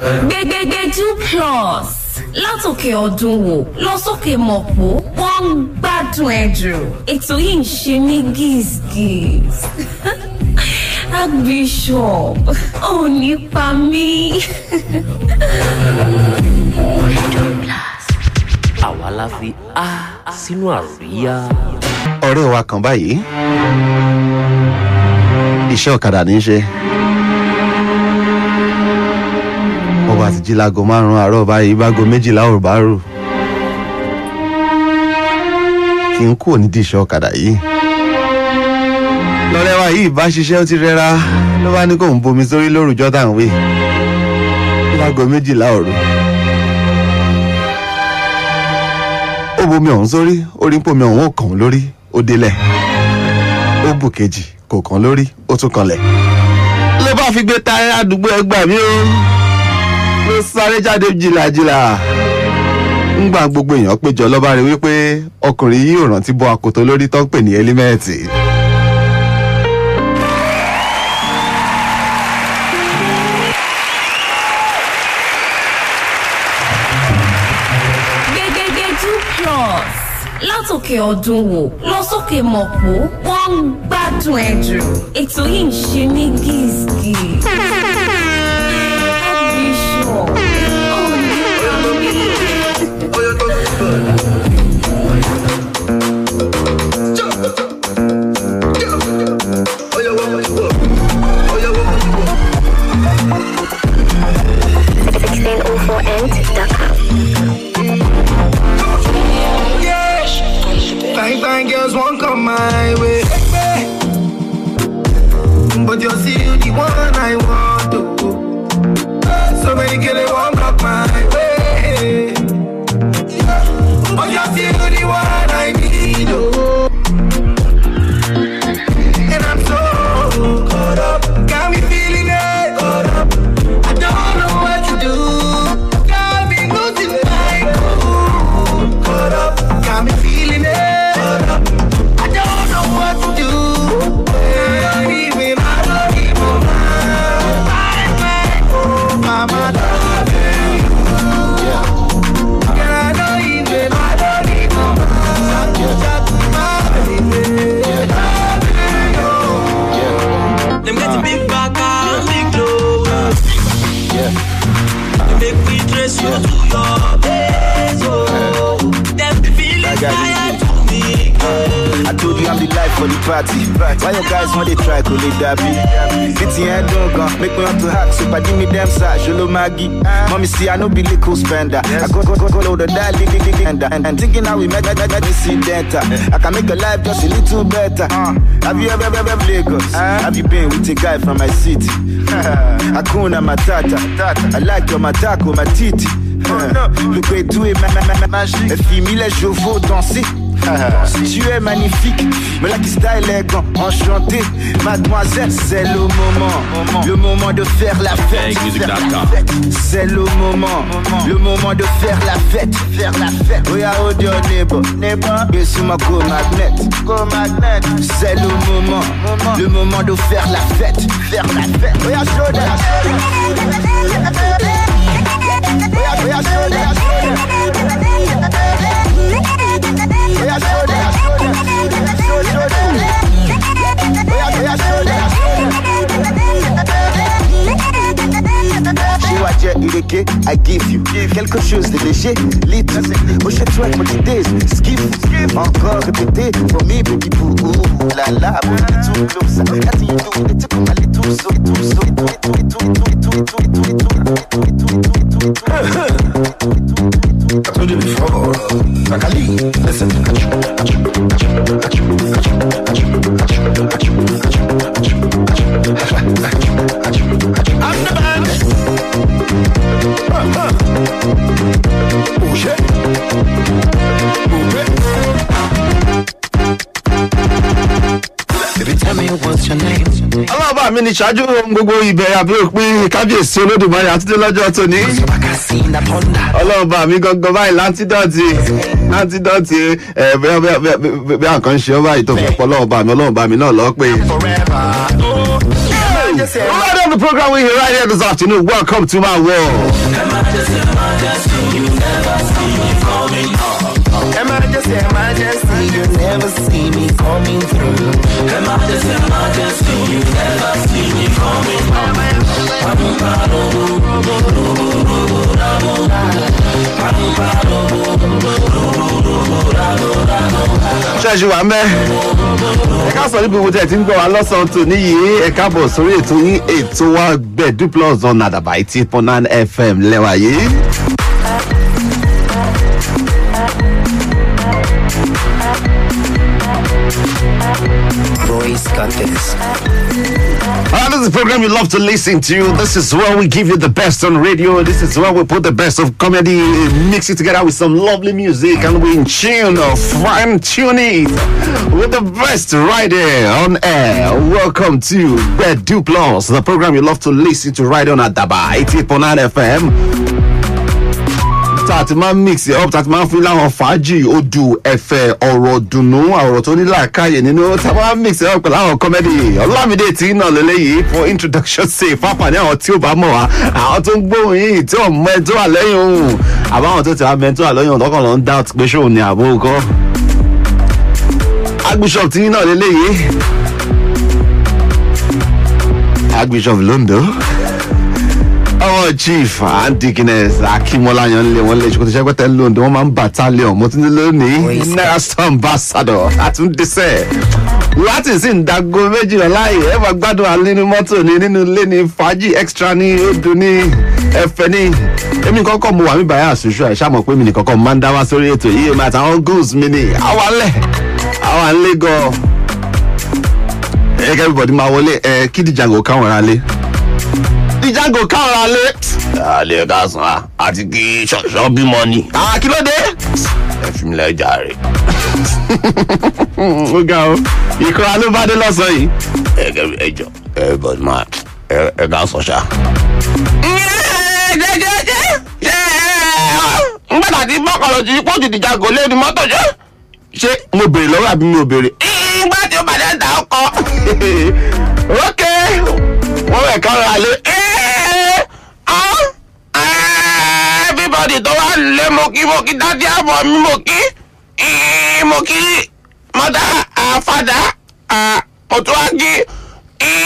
gbẹgbẹgbẹjú plus. Látòkè ọdún wò lọ sókè mọ̀pó wọ́n ń gbádùn ẹ̀ jù. Ètò yìí ń ṣe mí gíìsgíìs Archbishop ò ní pa mí. àwa la fi á sínú àríyá. ọ̀rẹ́ wa kan báyìí. Iṣẹ́ ọ̀kadà ní í ṣe bá ti jí láago márùn-ún àárọ̀ báyìí bágo méjìlá ò kí n kúrò nídìí iṣẹ́ ọ̀kadà yìí. Lọ́rẹ́ wa yìí bá ṣiṣẹ́ ó ti rẹ́ra. Ló bá ní kó ń bomi sórí lórúkọ táwọn wé méjìlá òru ó bomi ọ̀hún sórí orí ń pomi ọ̀hún ó kàn lórí ó délẹ̀. Ó bù kejì kò kàn lórí ó tún kanlẹ̀. Ló bá fi gbé táyà àdúgbò ẹgbà mí ó ló sáré jáde jìlàjìlà ńgbà gbogbo èèyàn péjọ lọ́ba rẹ̀ wípé ọkùnrin yìí ò rántí bọ́ akoto lórí tó ń pè ní ẹlímẹ́ẹ̀tì. látòkè ọdún wò lọ sókè mọ̀pó wọ́n ń gbádùn ẹ̀ jù ètò yìí ń ṣe mí gíìsgíìs. Archbishop the life for the party. Why you guys want to try to live that beat? Fitting head don't gun, make me want to hack. So give me them side, Jolo Maggie. Mommy see I know be little spender. I go go go go the dial, dig and and and thinking how we make make this denta. I can make your life just a little better. Have you ever ever ever Lagos? Have you been with a guy from my city? Hakuna Matata. I like your matako, my titi. Le tout est ma- ma- ma- magique. Fimi les chevaux danser. Tu es magnifique, me la qui style élégant, enchanté. Mademoiselle, c'est le moment, le moment de faire la fête. C'est le moment, le moment de faire la fête, faire la fête. Oh oh dear neighbor, neighbor, et sous ma go magnet, go magnet. C'est le moment, le moment de faire la fête, faire la fête. Oh. Oh yeah, Gay, I give you. Give. Quelque chose de léger, lit. Moi je souhaite mon idée, skip. Encore répété, for me baby boo. Ouh la la, mon petit tout globe ça. Quand il et tout seul, tout seul, tout tout tout tout tout tout tout tout tout tout tout tout tout tout tout tout mi ní ṣáájú ohun gbogbo ìbẹ̀rẹ̀ àbí òpin kábíyèsí olódùmarè àtúndé lọ́jọ́ tóní. See thunder. ọlọ́ọ̀bá mi gangan báyìí láńtídọ́ọ̀tì láńtídọ́ọ̀tì ẹ̀ bẹ́ẹ̀ bẹ́ẹ̀ bẹ́ẹ̀ àkàn ṣe ọ́ báyìí tó pọ̀ ọlọ́ọ̀bá mi ọlọ́ọ̀bá mi náà lọ́ọ́ pé. Emergency, Right on the program we're here right here this afternoon. Welcome to my world. emergency, emergency. You never see me coming through. Ṣẹ́ẹ̀ṣì wà mẹ́. ẹ ká sọ níbi gbogbo tẹ̀ tí ń gbọ́ wa lọ́sàn-án tó níyì ẹ káàbọ̀ sórí ètò yín ètò wa gbẹ̀dú plus on àdàbà eighty point fm lẹ́wà yìí. Ah, this is a program you love to listen to. This is where we give you the best on radio. This is where we put the best of comedy, mix it together with some lovely music, and we in tune or fine tune it with the best right here on air. Welcome to Bedu Plus, the program you love to listen to right on Adaba 88.9 FM. Tá a ti máa ń mix it up tá a ti máa ń fi láwọn fàájì odù ẹ̀fẹ̀ ọ̀rọ̀ dùnú ọ̀rọ̀ tó ní làákàyè nínú tá a máa ń mix it up pẹ̀lú àwọn comedy. Ọlámídé tí náà lélẹ́yìí for introduction say fáfà ní àwọn tí ò bá mọ̀ wá àwọn tó ń gbóhùn yìí tí ò mọ ẹ tó wà lẹ́yìn òun. Àbáwọn tó ti wá mẹ tó wà lẹ́yìn òun tọkàn lọ ń doubt pé ṣóun ni àbó kọ́. Agbishop tí náà lélẹ́yìí. Agbishop londo ọmọ chief antikiness akimọláyan lé wọn ṣùkọ́ tó ṣe pẹ́tẹ́ lóńdó wọn máa ń battalion mo tún ní lónìí naira star ambassador àtúndísẹ́ láti sì ń dago méjìlá láàyè ẹ máa gbádùn wa nínú mọ́tò ní nínú ilé ní fàájì extra ní odò ní ẹ̀fẹ̀ ní èmi kọ́kọ́ mo wà mí báyà àṣùṣù ẹ̀ ṣàmọ̀ pé mi nìkan kọ́ máa ń dá wá sórí ètò yìí èmi àtàwọn goals mi ni. Àwalẹ̀ àwọn àlẹ́ gan. Ẹ kẹ́ everybody máa wọlé ẹ kí dìjàngò káwọn ra lé dìjàngò káwọn ra lé. alẹ́ ká sàn á àti kí ṣọ̀ṣọ́ bímọ ni. kí ló dé. ẹ fi mi lẹ́jà rẹ̀. ó ga o ìkọ́ra ló bá dé lọ́sàn-án yìí. ẹ kẹ́ ẹ jọ ẹ bọ̀ máa ẹ ká sọ ṣá. ngbàdà tí bọ́kọ̀lọ̀ ti pọ̀ jù dìjàngò lé ní mọ́tò jẹ́. ṣé mo béèrè lọ́wọ́ àbí mi ò béèrè. ìgbà tí ó bàjẹ́ ta ọkọ̀. ok wọ́n rẹ̀ ká ra lé. Everybody tó wà lé mo kí mo kí dájú àbọ̀ mi mo kí mo kí mọ́tà àfàdà mo tún wá kí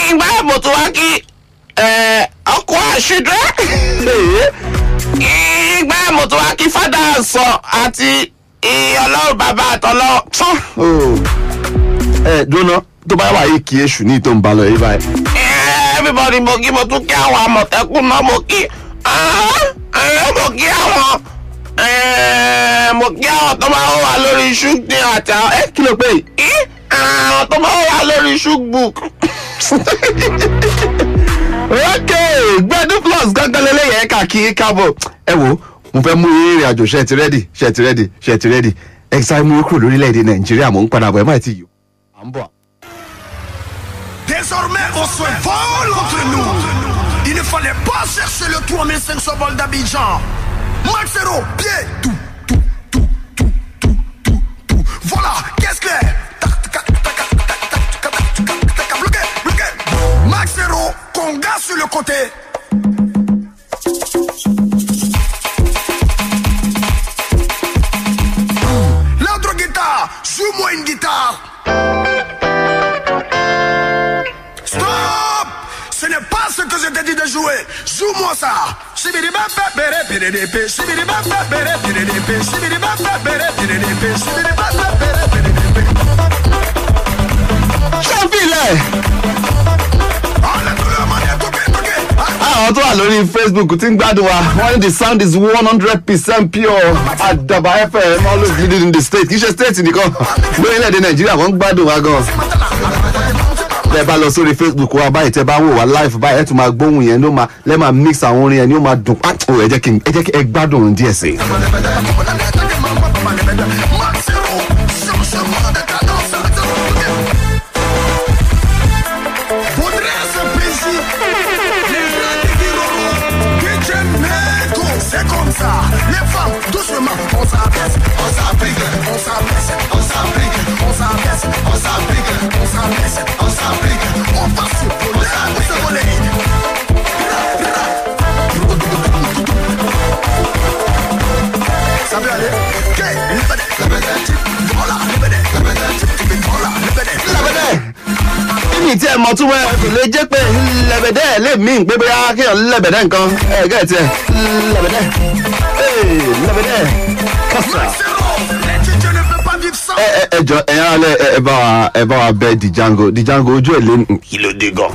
ìgbà mo tún wá kí ọkọ̀ àṣìdẹ́ ìgbà mo tún wá kí fàdà sọ àti ọlọ́run bàbá àtọ́lọ́. ẹ dúró tó bá wà yìí kí èṣù ní ìtò ń bá lọ yìí báyìí. everybody mo kí mo tún kí àwọn àmọ̀tẹ́kùn náà mo kí mo kí àwọn mo kí àwọn tó máa ń wà lórí ṣúgbìn àti àwọn ẹ kí ló pé yìí àwọn tó máa ń wà lórí ṣúgbùk. ok gbẹdú plus gángan lélẹyìn ẹka kí káàbọ̀ ẹ wo mo fẹ́ mú ìrìn àjò ṣe ti rẹ́dì ṣe ti rẹ́dì ṣe ti rẹ́dì ẹ̀ka mú kúrò lórílẹ̀‐èdè nàìjíríà mò ń padà bọ̀ ẹ̀ má ti yọ. à ń bọ̀. Désormais, on se vole entre nous. n'allez pas chercher le 3500 balles d'Abidjan. Maxero, pied, tout, tout, tout, tout, tout, tout, tout. Voilà, qu'est-ce que Maxero, conga sur le côté. de pe sibiri ba ba àwọn tó wà lórí facebook ti ń gbádùn wa. Wọ́n ní the sound is one hundred percent pure àdàbà fm always leading in the state. Kì í ṣe state nìkan. Gbé nílẹ̀ èdè nàìjíríà wọ́n ń gbádùn wa gan-an tẹ bá lọ sórí facebook wa báyìí tẹ bá wò wá live báyìí ẹ tún máa gbóhùn yẹn ló máa lẹ́ẹ̀ máa mix àwọn orin yẹn ni ó máa dùn pàtó ẹ jẹ́ kí ẹ gbádùn díẹ̀ sí i. mọ̀ tún wẹ̀ kò lè jẹ́ pé lẹ́bẹ̀dẹ́ lè mí pé bóyá kéèyàn lẹ́bẹ̀dẹ́ nǹkan ẹ̀ gẹ́ tiẹ̀ lẹ́bẹ̀dẹ́ lẹ́bẹ̀dẹ́ kásá. ẹ ẹ ẹ jọ ẹ̀yàn alẹ́ ẹ ẹ bá wa ẹ bá wa bẹ Django Django ojú ẹ̀ lé kí ló dé gan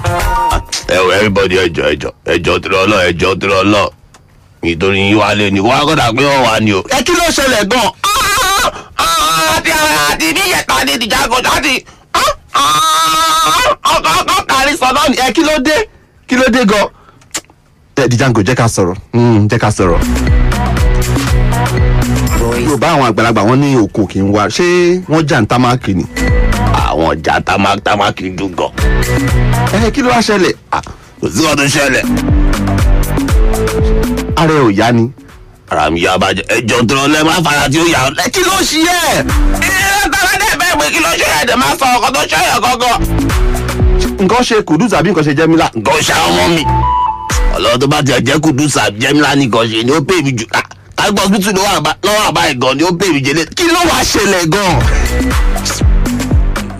ẹ wọ everybody ẹjọ ẹjọ ẹjọ tó lọ ẹjọ tó lọ nítorí yín wá lé ní wá kọ́dà pé wọ́n wà ní o. ẹ kí ló ṣẹlẹ̀ gan. àti àti ní yẹta ní Django láti ọkọ̀ ọkọ̀ kárí sọ̀nà ni. ẹ kí ló dé kí ló dé gan. ẹ Django jẹ́ ká sọ̀rọ̀ Mm, jẹ́ ká sọ̀rọ̀. yorùbá àwọn àgbàlagbà wọn ní òkun kì í wá ṣé wọ́n jà ń támákì ni. àwọn ọjà tamákì dùn gan. ẹ kí ló wá ṣẹlẹ̀. Ah, kò sí ọdún ṣẹlẹ̀. ara ẹ ò yá ni. ara mi yá bàjẹ́ ẹjọ́ tó lọ lẹ́ máa fara tí ó yà ọ́ lẹ́ kí ló ṣí ẹ̀. Bẹ́ẹ̀ pé kí ló ṣe ẹ̀ dẹ̀ máa sọ ọkọ̀ tó ẹ̀ gọ́gọ́. nǹkan ṣe kùdùs àbí nǹkan ṣe jẹ́mílà. nǹkan ṣe àwọn ọmọ mi. ọlọ́run tó bá tiẹ̀ jẹ́ kùdùsà jẹ́mílá nìkan ṣe ni ó pè mí jù kágbọ́n hospital lọ́wọ́ àbá ìgàn ni ó pè mí jẹ́lẹ̀ kí ló wàá ṣẹlẹ̀ gan.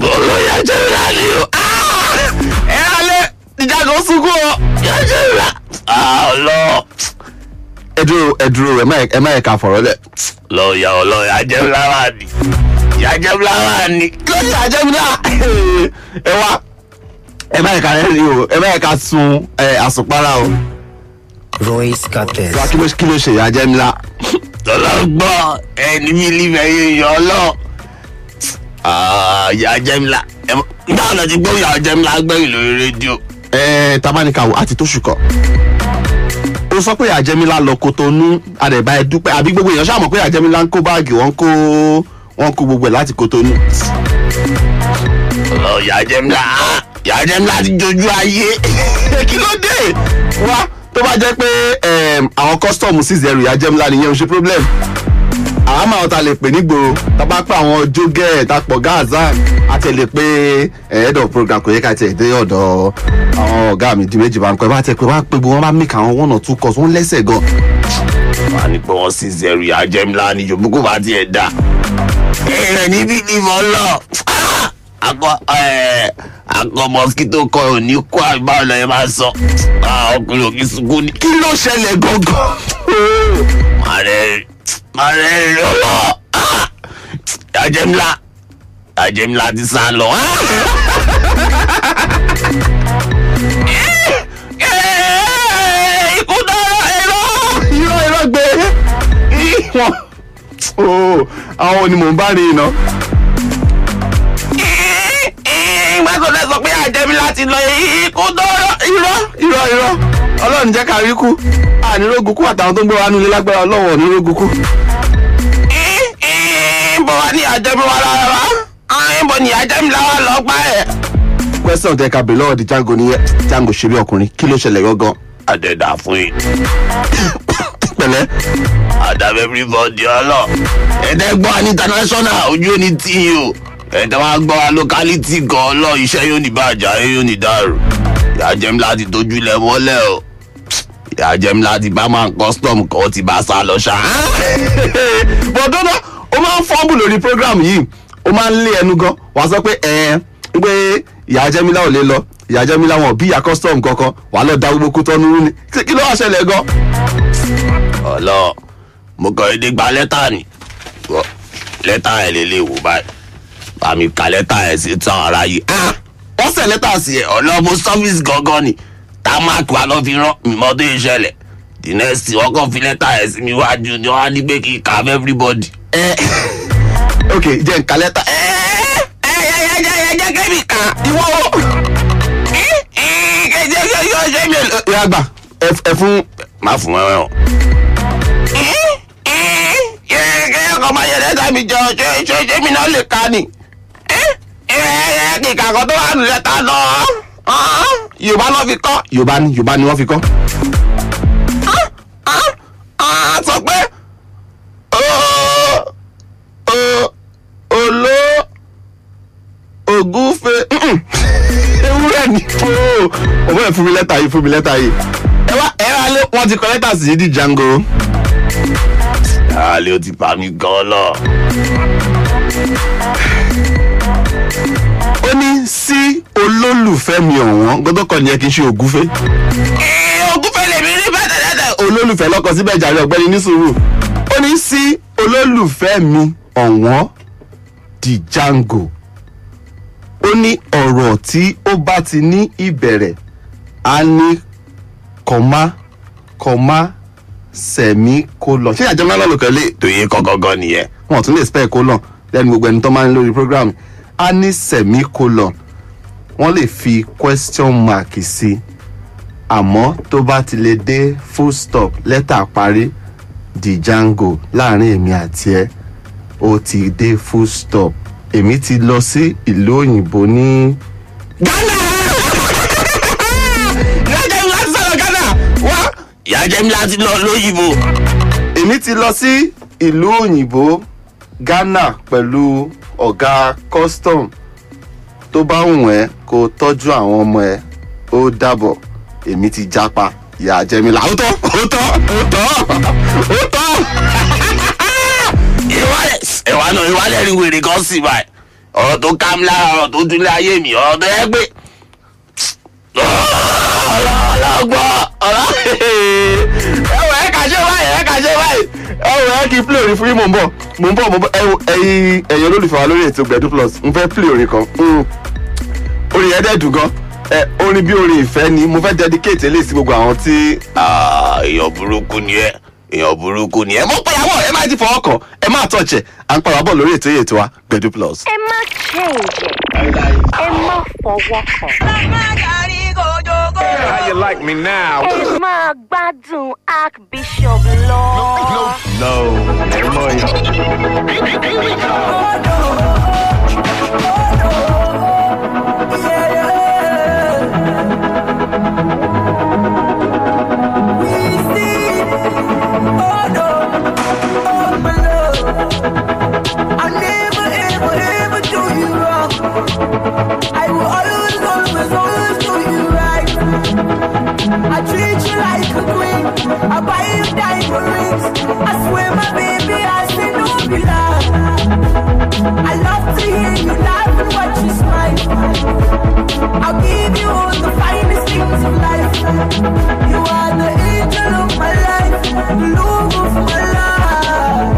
olóyè jẹ́mílá ni o. ẹ alẹ́ Django sunkún o yẹ jẹ́mílá. ọlọ́ ẹ dúró ẹ dúró ẹ má ẹ ká fọ̀rọ̀ lẹ̀. lọ́ọ̀yà ọlọ́yà jẹ́mílá wà ní ìyá jẹ́mílá wà ní. lórí àjẹmílà ẹ wá ẹ má yẹ ká rẹ́rìn o ẹ má yẹ ká sun àsùnpárá o. Royce Cartel. wá kí ló kí ló ṣe ìyá àjẹmílà. lọ́lọ́ gbọ́ ẹni mi lè fẹ́ yé yan lọ. ìyá jẹ́mílá nígbà wọn ti gbọ́ ìyá jẹ́mílá gbẹ̀yìn lórí rédíò. ẹ tabanika wo àti tóṣù kan. ó sọ pé ìyá àjẹmílà lọ Kotonu àdẹ̀bá ẹ dúpẹ́ àbí gbogbo èèyàn ṣàmọ̀ pé ìyá àjẹmílà ń kó báàgì wọ́n kó wọ́n kó gbogbo ẹ̀ láti Kotonu. ìyá jẹ́mílá ìyá jẹ́mílá ti jojú ayé. kí ló dé wá tó bá jẹ́ pé em, àwọn kọ́sítọ́ọ̀mù sí zero ìyá jẹ́mílà nìyẹn ò ṣe problem àwọn máa ta lè pè nígboro tá a bá pè àwọn jógẹ́ tapọ̀ gazan a ti lè pé eh, head of program kò yẹ ká tiẹ̀ dé ọ̀dọ̀ àwọn ọ̀gá mi di méjì bá ń pẹ́ bá tẹ̀ pé wá pé wọ́n bá mìkà àwọn one or two calls wọ́n lẹ́sẹ̀ gan. wà á ní pé wọ́n sì zẹ̀rù ìyá jẹ́mílá ni yòókù bá tiẹ̀ dà. Ẹ̀rẹ̀ níbi ìbọn lọ. akọ ẹ akọ mosquito kọ ò ní kó àbáwọ̀ lọ́yẹ̀ máa sọ. Ọkùnrin òkè sunkún ni. kí ló ṣẹlẹ̀ gangan. màrẹ́ lọ́wọ́. ìyá jẹ́mílá ìyá jẹ́mílá ti sá lọ. ikú dára ẹ̀rọ. irọ́ irọ́ gbé ooo àwọn ni mò ń bá rí iná. lẹ sọ pé àjẹmí láti lọ ikú dọ́rọ̀ irọ́ irọ́ irọ́ ọlọ́run jẹ́ ká rí kú ànírógun kú àtàwọn tó ń gbé wa nílé lágbára ọlọ́run ònírógun kú. bọ̀ wá ní àjẹmí wa lára wa bọ̀ ní àjẹmí lára lọ pa ẹ̀. question tẹ ká bèrè lọ́wọ́ di Django nìyẹn Django ṣe bí ọkùnrin kí ló ṣẹlẹ̀ gangan. àdẹ̀dà fún yìí pẹ̀lẹ́ àdàbẹ̀ everybody ọlọ ẹ̀ẹ́dẹ́gbọ́n ní international ojú òní tí yìí o. Ẹ̀ẹ́dẹ́ wa gbọ́ locality gan ọlọ iṣẹ́ yóò ní bàjá yóò ní dàrú. Ìyá jẹ́mi láti tójú ilẹ̀ mọ́lẹ̀ o. Ìyá jẹ́mi láti bá máa custom kan ti bá sá lọ ṣá. bọ̀dọ́dọ́ ó máa ń fọ́ọ̀bù lórí program yìí. Ó máa ń lé ẹnu gan. Wàá sọ pé ẹ̀ẹ́n pé ìyá jẹ́mílá ò lè lọ. Ìyá jẹ́mílá wọn ò bí ìyá custom kankan. Wàá lọ da gbogbo kú tọ́nu rú ni. Kí- ló wá ṣẹlẹ̀ gan. ọlọ mo kàn dédé gba lẹ́tà ni. Lẹ́tà ẹ̀ lè lè wò báyìí. Bá mi ka lẹ́tà ẹ̀ sí tán ara yìí. Wọ́n sẹ̀ lẹ́tà sí ẹ̀. Ọlọ́mọ service gangan ni. Támákì wa lọ́ fi rán mímọ́ tó yẹ ṣẹlẹ̀. The next thing wọ́n kàn fi lẹ́tà ẹ̀ sí mi wájú ni wọ́n á ní pé kí n kà everybody. ẹ ok jẹ́ nǹkan lẹ́tà. ẹ ẹ ẹ ẹ ẹ jẹ́ kẹ́mi kà ìwọ ẹ ẹ kẹ́ yọ ṣẹ́ mi lọ. ìyá àgbà ẹ- ẹ fún má fún ẹ wọn. Kọ́ máa yẹ lẹ́tà mi jọ ṣé ṣé ṣé mi náà lè ka ni. kíkà kan tó wà nù lẹ́tà lọ. yorùbá náà fi kọ́. yorùbá ni yorùbá ni wọ́n fi kọ́. sọ pé olo ògúnfe ewúrẹ́ ni ọmọ ẹ̀ fún mi lẹ́tà yìí fún mi lẹ́tà yìí ẹ wá ẹ wá lé wọ́n ti kọ lẹ́tà sí di Django. Àlẹ́ ó ti pa mí gan lọ. ó ní sí olólùfẹ́ mi ọ̀wọ́n gbọ́dọ̀ kọ́ nìyẹn kì í ṣe ògúnfẹ́. ògúnfẹ́ lèmi rí bẹ́ẹ̀ tẹ́lẹ̀. olólùfẹ́ lọ́kọ̀ síbẹ̀ jàre ọ̀gbẹ́ni ní sùúrù ó ní sí olólùfẹ́ mi ọ̀wọ́n di Django ó ní ọ̀rọ̀ tí ó bá ti ní ìbẹ̀rẹ̀ á ní kọ́má kọ́má sẹ̀mí kólọ̀ ṣé àjẹmọ́ náà lókè lè tó yẹ kọ́kọ́gọ́ nìyẹn? Wọn tún lè spẹ́ kólọ̀ lẹ́nu gbogbo ẹni tó máa ń lórí program á ní sẹ̀mí kólọ̀ wọ́n lè fi question mark sí àmọ́ tó bá ti lè dé full stop lẹ́tà parí di Django láàárín èmi àti ẹ. Ó ti dé full stop. Èmi ti lọ sí ìlú òyìnbó ní. Ìyá jẹ́mi láti lọ lóyìnbó. èmi ti lọ sí ìlú òyìnbó Ghana pẹ̀lú ọ̀gá custom. Tó bá wùn ẹ́ kó o tọ́jú àwọn ọmọ ẹ ó dàbọ̀. Èmi ti jápa. Ìyá jẹ́mi là ó tọ́ ó tọ́ ó tọ́ ó tọ́. ìwálẹ̀ ẹ̀wà náà ìwálẹ̀ rí wèrè kan sí báyìí. Ọ̀rọ̀ tó ká mi lára ọ̀rọ̀ tó dúnlé ayé mi ọ̀rọ̀ tó yẹ pé ọlọ́gbọ́ ọ̀rọ̀ ẹ̀wọ̀ ẹ̀ kà ṣe báyìí ẹ̀ kà ṣe báyìí. Ẹ̀wọ̀ ẹ̀ kì í play orin fún yín mò ń bọ̀. Mò ń bọ̀ mò ń bọ̀. Ẹ̀yin ẹ̀yin olólùfẹ́ wa lórí ètò gbẹ̀dú plus n fẹ́ play orin kan. Mm. orin yẹn dẹ̀ dùn gan. Ẹ orin bí orin ìfẹ́ ni. Mo fẹ́ dedicate eléyìí sí gbogbo àwọn tí Ah, èèyàn burúkú ni ẹ. Èèyàn burúkú ni ẹ. Mo pè àwọ̀ ẹ má ti fọwọ́ kàn. Ẹ má tọ̀ọ̀chẹ̀ à ń padà bọ̀ lórí ètò ètò wa gbẹ̀dú plus. ẹ má change. Ẹ má fọwọ́ kàn. How you like me now? ẹ máa gbádùn archbishop lọ. No, no, I never, ever, ever do you wrong. I will always, always, always like a queen. I buy you diamond rings. I swear, my baby, I say no be lie. I love to hear you laugh and watch you smile. I'll give you all the finest things of life. You are the angel of my life, the love of my life.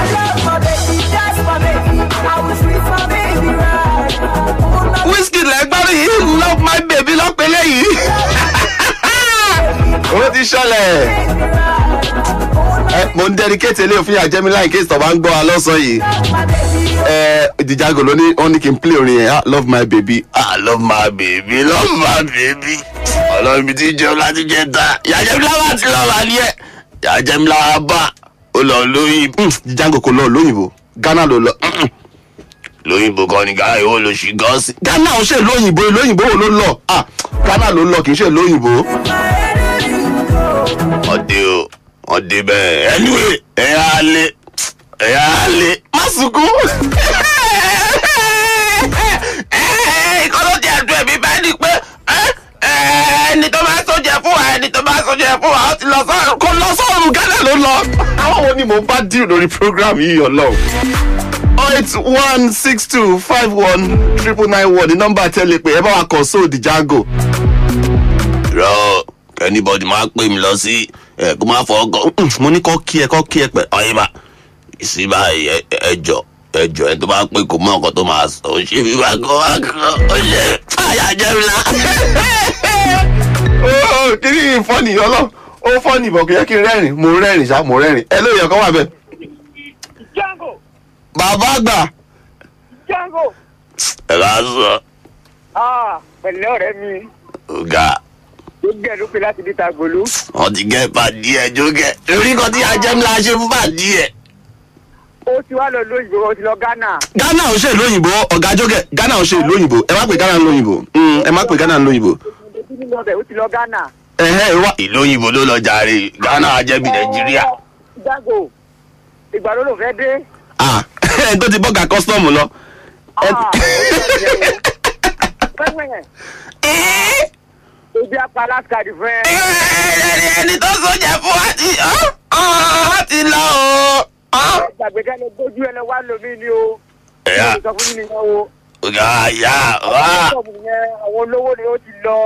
I love my baby, that's my baby. I will treat my baby right. Wizkid lẹ́gbẹ́rún yìí love my baby lọ́pẹ́lẹ́ yìí. ó ti ṣọlẹ̀. mo ń dedicate eléyìí fún yàjẹ́mi láì case tó bá ń gbọ́ wa lọ́sàn yìí. ẹ ìdíjàgò ló ní wọ́n ní kí n play orin yẹn ah, love my baby. I love my baby love my baby ọlọ́run mi ti jẹun láti jẹ ta ìyá jẹ́mi lára àti lọ́la ni ẹ lára bá ó lọ lóyìn ìdíjàgò kò lọ lóyìnbó Ghana ló lọ. lóyìnbó kan ní gáà ìwọ ló ṣì gan sí. Ghana ò ṣe lóyìnbó lóyìnbó wo ló lọ ah, Ghana ló lọ kì í ṣe lóyìnbó. Ọdẹ o ọdẹ bẹ́ẹ̀ anyway ẹ̀yà alẹ́ ẹ̀yà alẹ́ má sunkún. ìkọ́lọ́ jẹ́ ẹ̀dùn ẹ̀mí bẹ́ẹ̀ ni pé ẹni tó máa sójẹ fún wa ẹni tó máa sójẹ fún wa ó ti lọ sọ́run. kò lọ sọ́run Ghana ló lọ. àwọn wo ni mò ń bá deal lórí program yìí ọlọ́run. eight one six two five one triple nine one ní nọ́mbà tẹ́lẹ̀ pé ẹ bá wa kàn sóò Django. rọ anybody máa pè mí lọ sí ẹ kó má fọ ọkọ. Mo ní kọ́ kí ẹ kọ́ kí ẹ pẹ̀. ọyìn bá sí báyìí ẹ- ẹjọ ẹjọ ẹ tó bá pè kó mọ ọkọ tó máa sọ ó ṣe bí wàá kọ wá kọ ó ṣe. Àyà jẹ mi la. ó kí ni ìfọ́nì ọlọ́ ó fọ́nì bọ̀ kí yẹ kí n rẹ́rìn mo rẹ́rìn ṣá mo rẹ́rìn ẹ lóye ọkọ wà bẹ́ẹ̀. Django, bàbá àgbà. Django, ẹ bá sọ. Ah, pẹ̀lẹ́ ọ̀rẹ́ mi, ọ̀gá ló gẹ̀ ló pe láti dìta gòlú. wọn ti gẹ pàdé ẹ jókè orí kan tí ajẹ ṣe fún pàdé ẹ. Ó ti wá lọ lóyìnbó, ó ti lọ Ghana. Ghana ò ṣe ìlú òyìnbó ọ̀gá jókè Ghana ò ṣe ìlú òyìnbó ẹ má pè Ghana ń Mm, ẹ má pè Ghana ń lo òyìnbó. Ó ti lọ Ghana. ẹ̀hẹ́ wá. ìlú òyìnbó ló lọ jàre ghana ajẹbi nàìjíríà. Django, ìgbà ló lò fẹ́ dé. ah ẹni tó ti bọ́gà kọ́sítọ́ọ̀mù lọ. Pẹ́pẹ́ ebi apá láskàdì fún ẹ. ẹni tó sọjà fún wa ti wa ti lọ o. Gbàgbé kẹ́ni gbójú ẹ lọ wá lómi ni o. ẹ̀yà sọ fún mi nìyẹn o. ọ̀gá yá wá àwọn olówó ni ó ti lọ.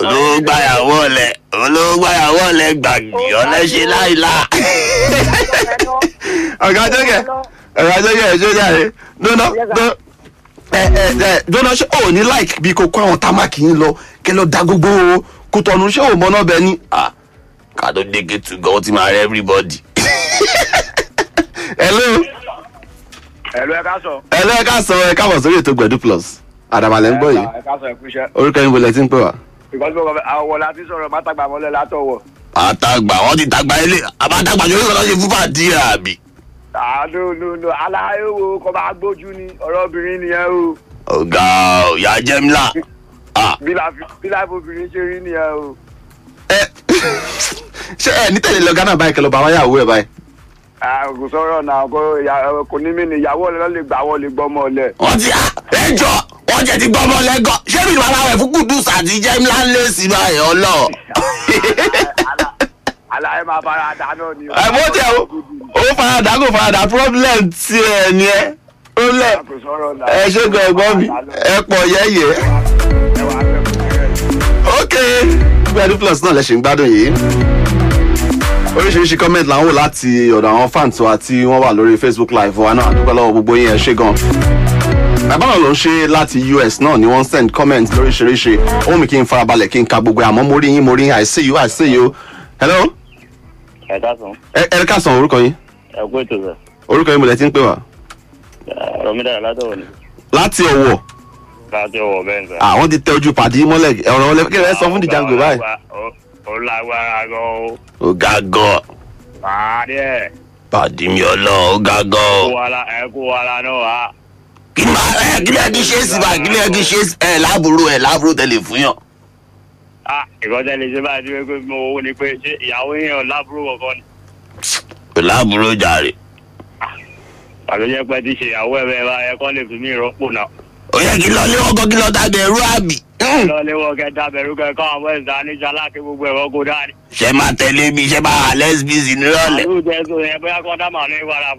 olówó gbàyàwó ọ̀lẹ̀ olówó gbàyàwó ọ̀lẹ̀ gbàgbé ọ̀lẹ́ṣẹ̀ láìla. ọ̀gá jẹ́gẹ̀ ọ̀gá jẹ́gẹ̀ ẹ̀ ṣe jáde dọ́nà ẹ ẹ ẹ dọ́nà ṣé o ní like bí kò kó àwọn támákì yín lọ kẹ lọ da gbogbo kútọ́nu ṣé o mọ náà bẹ ní. ká tó dé kétu gan ti máa rẹ everybody. hello ẹ̀lú ẹ̀ka sọ. hello ẹ ká sọ ẹ káàbọ̀ sórí ètò gbẹ̀dú plus àdàbàlẹ̀ ń gbọ́ yìí orúkọ yín bolẹ̀ tí ń pè wá. because mo kọ fẹ́ àwọn wọlé àti sọ̀rọ̀ mátàgbà mọ́lẹ̀ látọ̀wọ̀. àtàgbà wọn ti tàgbà ilé àbátàgbà yóò lọ́ọ́ ṣe fún pàtí àbí. Àánú no aláyé wo kọ́ máa gbójú ni ọ̀rọ̀ obìnrin nìyẹn o. ọ̀gá ìyá jẹ́mílà. bí láìpẹ́ obìnrin ṣe rí nìyẹn o. ṣé ẹ ní tẹ̀lé lọ ghana báyìí kẹlẹ́ bá wáyà owó ẹ̀ báyìí. kò sọ̀rọ̀ náà kò ní mí ni ìyàwó ọ̀lẹ́ lè gbà wọ́n lè gbọ́ ọmọ ọ̀lẹ́. wọ́n ti ẹjọ́ wọ́n jẹ́ ti gbọ́mọ lẹ́gọ́ ṣé mi ìwà láwẹ̀ fún kùdùs àti jẹ́mílà ń lé sí báyìí ọlọ́. aláyé máa fara dà náà ni. ẹ bó tẹ o. Ó faradà kò faradà. Problem ti ẹ ní ẹ. Problem ẹ ṣe ẹgbọ́n mi. ẹ pọ̀ yẹ́yẹ́. ok. Gbẹdú plus náà lẹ ṣe ń gbádùn yìí. Oríṣiríṣi comment là ń wò láti ọ̀dọ̀ àwọn fans wa tí wọ́n wà lórí facebook live wa náà. Dúpẹ́ lọ́wọ́ gbogbo yín ẹ ṣe gan. Bàbá náà ló ń ṣe láti us náà ni wọ́n send comment lóríṣiríṣi. Ó mi kí n farabalẹ̀ kí n ka gbogbo àmọ́ mo rí yín mo rí yín. I see you i see you. Hello ẹ káàsán ẹ ẹ ká sàn orúkọ yín ẹ kú ètò rẹ orúkọ yín mo lẹ ti ń pè wá rọmídà látọwọ ni láti ọwọ́ láti ọwọ bẹẹ nǹkan. àwọn ti tẹ ojú pàdé mọ́lẹ̀ ọ̀rọ̀ wọlé kí ẹ sọ fún dìjàngò báyìí. ó lágbára gan o. ó ga gan pàdé ẹ. pàdé mi ọlọ́ ó ga gan ẹ wa la náà wá. kí ni ẹ kí ṣe é sí báyìí kí ni ẹ kí ṣe é sí ẹ láàbùrò ẹ láàbùrò tẹlẹ fún yàn. Ah ìkọ́jẹ́ lè ṣe pé mo ni pé ṣé ìyàwó yẹn ni. jàre. àbẹ̀jẹ́ pẹ́ ti ṣe ìyàwó ẹ̀ bẹ́ẹ̀ bá ẹ kọ́ lè fi mí rọ́pò náà. ó yẹ kí lọ léwọ́ kan kí lọ tàbí ẹ̀rú àbí. lọ léwọ́ kẹ dábẹ̀rú kẹ kọ́ àwọn ẹ̀sán níjà láti gbogbo ẹ̀rọ kó dání. ṣe máa tẹ̀lé mi ṣe máa lẹ́sbíìsì nírọ̀lẹ́. àlù jẹ́ sọ yẹn bóyá kọ́ dámà ní ìwàrà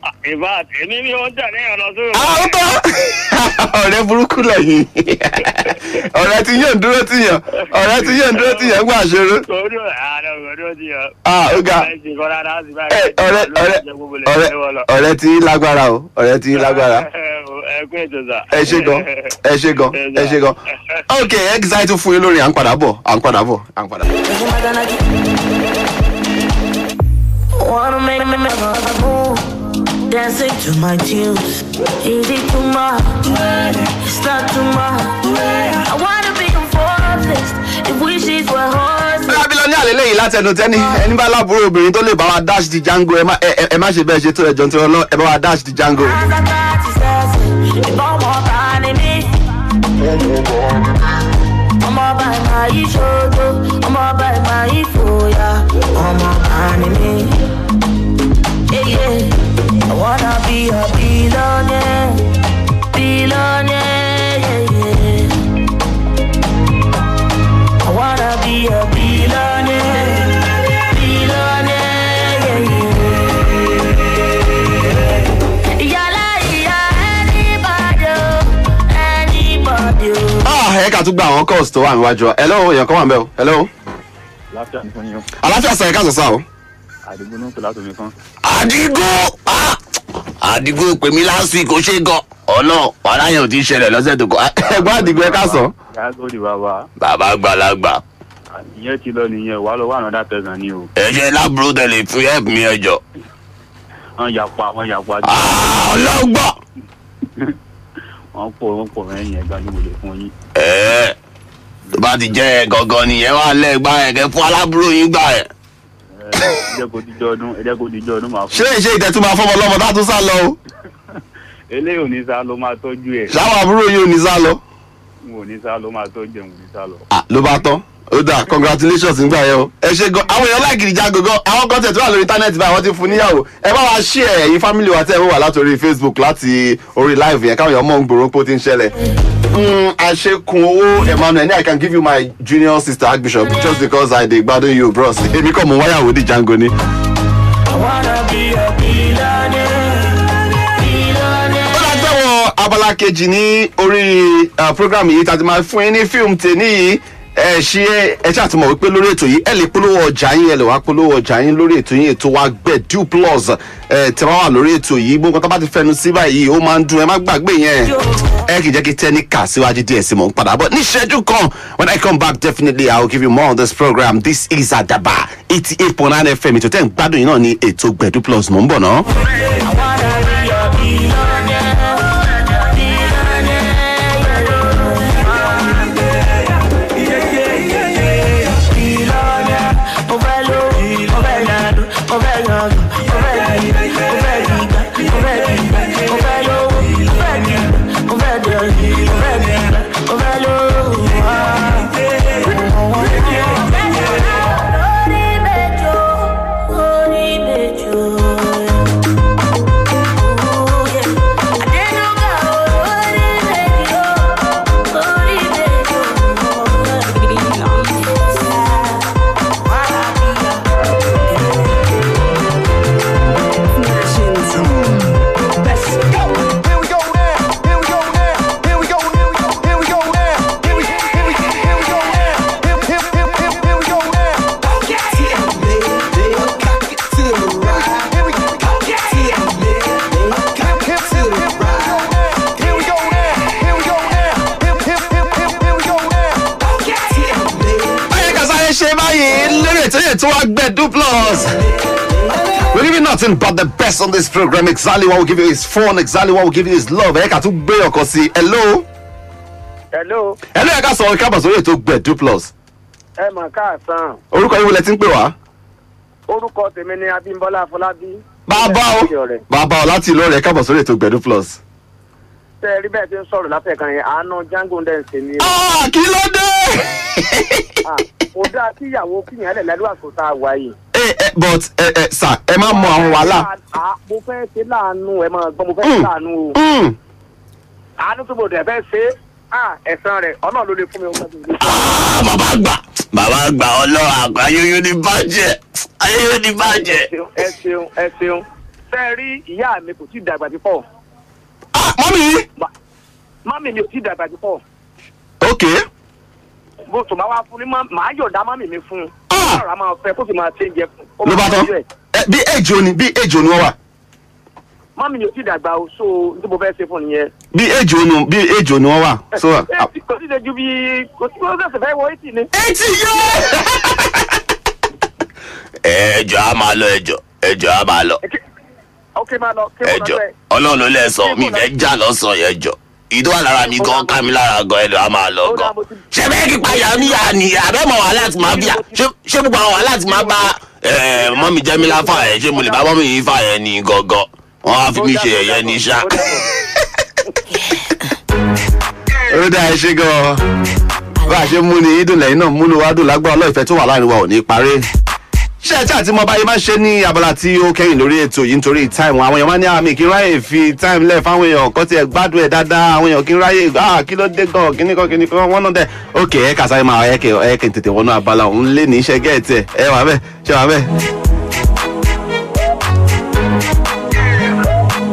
fún yín tó bá fẹ́ lágbára jù. ẹ ẹ ní láìkẹ tẹlé. ìfà èmi mi ò ń tẹ̀ ní ọ̀nà sí àwọn tó ọ̀rẹ́ burúkú lẹ́yìn ọ̀rẹ́ tí yóò dúró tì yàn ọ̀rẹ́ tí yóò dúró tì yàn gbà. Ah, ẹ ọ̀rẹ́ tí lágbára o ọ̀rẹ́ tí lágbára Ẹ ṣe gan ẹ ṣe gan ẹ ṣe gan. ok exite fún yín lórí à ń padà bọ̀ à ń padà bọ̀ à ń padà bọ̀. Wanna make me move, dancing to my tunes. Is it too much? It's not too much. I wanna be enforced. If wishes were horses. lábílọ ní àlélẹ́ yìí láti ẹnu tẹ́ni ẹni bá láàbúrò obìnrin tó lè bá wa dash di django ẹ má ṣe bẹ́ẹ̀ ṣe tó ẹjọ́ tí wọ́n lọ ẹ bá wa dash di django. If I'm all behind me, I'm all by my shoulder. I'm all by my wanna be a billionaire. Billionaire, yeah, yeah. I wanna be a billionaire. Oh, anybody. oh. Ah, ẹ kà tún gba àwọn calls tó wà níwájú wa hello èèyàn kan wà ń bẹ̀ o hello. láfíà nìkan ni o àlàáfíà sọ ẹ ká sọ sá o. àdìgbò náà pè látòmí kan. àdìgó ah, àdìgó pè mí ó ṣe gan ọlọ wàhálà yẹn ò ti ṣẹlẹ̀ lọ́sẹ̀ tó kọ́. ẹ̀gbọ́n àdìgó ẹ ká sọ. gáàgó di bàbá gbalagbà ìyẹn ti lọ nìyẹn wà lọ wà another person ni o. ẹ ṣe láàbùrò tẹlẹ fún help mi ẹjọ. wọn yàpá wọn yàpá. ọlọgbọ. wọn pọ wọn pọ mẹrin yẹn gbájú wòlé fún yín. ẹ tó bá ti jẹ ẹ gangan nìyẹn wà lẹgbà ẹ kẹ fún alábùrò yín gbà ẹ. Ẹ jẹ́ kó dijọ́ ọdún ẹ jẹ́ kó dijọ́ ọdún máa fún. ṣé ìṣe ìtẹ̀tún máa fọmọ lọ́mọ tá a tún sá lọ o. eléyìí ò ní sá ló máa tọ́jú ẹ̀. ṣáwọn àbúrò yìí ò ní sá lọ. n ò ní sá ló máa tọ́jú ẹ̀ n ò ní sá lọ. Ló bá tán Oda, congratulations nígbà yẹn o. Ẹ ṣe gan àwọn èèyàn láìkiri jago gan àwọn content wà lórí internet báyìí wọ́n ti fún níyàwó. Ẹ bá wa share ẹ̀yin family wa tẹ́ ẹ wà látòrí facebook láti orí live yẹn káwọn èèyàn mọ̀ ń gbòòrò pé ó ti ń ṣẹlẹ̀. Hmm, àṣekùn owó emmanuel ní i can give you my junior sister archbishop just because i dey gbadun you bros. Èmi kọ́ mo wáyà wò di jango ni. abala kejì ní orí uh, program yìí tàbí máa fún yín ní fíìmù tèmi yìí ẹ ṣe ẹ ṣáà ti wípé lórí ètò yìí ẹ lè polówó ọjà yín ẹ lè wá polówó ọjà yín lórí ètò yín ètò wa gbẹ̀dú plus ẹ tí wọ́n wà lórí ètò yìí. Gbogbo tó bá ti fẹnu sí báyìí ó máa ń dun ẹ má gbàgbé yẹn. Ẹ kì í jẹ́ kí tẹ́níkà síwájú díẹ̀ sí mọ̀ ń padà bọ̀ ní ìṣẹ́jú kan. When i come back definitely i will give you more on this program. This is adaba eighty eight point nine fm ètò tẹ́ ń gbádùn yìí náà ní ètò gbẹ̀dú plus. Mò ń bọ̀ náà. Exactly what we'll give you is fun. Exactly what we'll give you is love. Ẹ kà tún gbé ọkọ sí. Hello. hello Hello ẹ ká sọ̀rọ̀ kábọ̀ sórí ètò gbẹ̀dú plus. ẹ mà káàsán Orúkọ yín wo lẹ ti ń pè wá? orúkọ tèmi ni abimbola afọlábí. Bàbá o. Bàbá o láti ìlú rẹ̀ kábọ̀ sórí ètò gbẹ̀dú plus. tẹ ẹ rí bẹ́ẹ̀ tí ń sọ̀rọ̀ látẹ̀kan yẹn àánú django dẹ̀ ń ṣe ni. kí ló dé. kò dáa kí ìyàwó kíyàn lẹ̀ but ẹ ẹ sà ẹ má mọ àwọn wàhálà. Ah, mo fẹ́ ṣe láàánú ẹ máa gbọ́ mo fẹ́ ṣe láàánú o. Mm. àánú tó bòdò ẹ fẹ́ ṣe ah, ẹ̀sán rẹ̀ ọ̀nà ló lè fún mi gbé. bàbá àgbà bàbá àgbà ọlọ́run àgbà ayóyó ní bàjẹ́ ayóyó ní bàjẹ́. ẹ ṣeun ẹ ṣeun fẹ́ rí ìyá mi kò tí ì dàgbà tí pọ̀. mọ́mí. mọ́mí mi ò tí ì dàgbà tí pọ̀. Mo tún máa wá fún ní màá yọ̀dá mọ́mí mi fún un. ọ̀rọ̀ a máa fẹ́ kó sì máa ṣe jẹ fún un. ló bá tán bí èjò ni bí èjò ni wọ́n wà. mọ́mí mi ò tí ì dàgbà o so tí mo fẹ́ ṣe fún nìyẹn. bí èjò ni bí èjò ni wọ́n wà. so ẹ kò sí ju bí kò sí kó ṣẹ̀ṣẹ̀ fẹ́ wọ eighty ni. eighty yóò. ẹjọ a máa lọ ẹjọ ẹjọ a máa lọ ok máa lọ kí mo lọ ẹjọ bẹ́ẹ̀. ọlọ́run ló lẹ́sọ̀ mi fẹ́ jà lọ́sàn yẹn jọ ìdó wà lára mi gan ká mi lára gan ẹjọ a máa lọ gan. Ṣé bẹ́ẹ̀ kí payà mi yà ni? Àbẹ́mọ̀ wàhálà tí máa bíà ṣé- gbogbo àwọn wàhálà máa bá mọ́mí jẹ́mílá fà ẹ̀ ṣé mo lè bá mọ́mí yìí fà ẹ̀ ní gangan? Wọ́n á fi mí ṣe ẹ̀yẹ ní ṣá. ó dá ẹ ṣe gan-an. Bá a ṣe mú ni ìdùn lẹ́yìn náà múnú wa dùn lágbára ọlọ́ọ̀fẹ́ tó wà láàárín wa ò ní parí. Ṣé ẹ tí àti mo báyìí máa ń ṣe ní abala tí ó kẹ́yìn lórí ètò yìí nítorí táìmù àwọn èèyàn máa ní àmì kí n ráyè fi táìmù lẹ̀ fáwọn èèyàn. Kan tí ẹ gbádùn ẹ̀ dáadáa. Àwọn èèyàn kí n ráyè. Ah kí ló dé gan? Kíní kan kíní kan wọ́n náà dẹ̀ ok ẹ kà sáré máa ẹ kẹ ẹ kẹ tètè wọnú abala òun lé ní iṣẹ́ gẹ́ẹ̀tì ẹ wà bẹ́ẹ̀ ṣé wà bẹ́ẹ̀.